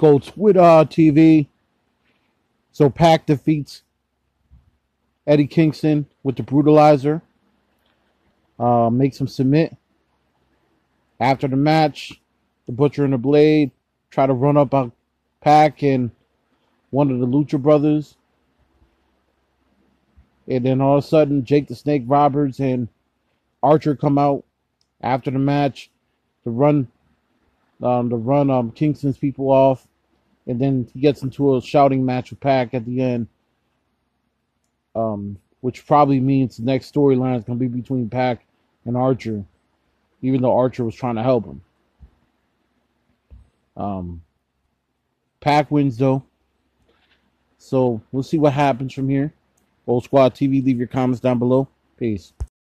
goes with uh TV. So Pac defeats Eddie Kingston with the brutalizer. Uh, makes him submit. After the match, the Butcher and the Blade try to run up on Pac and one of the Lucha brothers. And then all of a sudden, Jake the Snake Roberts and Archer come out after the match to run um, to run um, Kingston's people off, and then he gets into a shouting match with Pac at the end, um, which probably means the next storyline is going to be between Pac and Archer, even though Archer was trying to help him. Um, Pac wins though, so we'll see what happens from here. Goat Squad TV, leave your comments down below. Peace.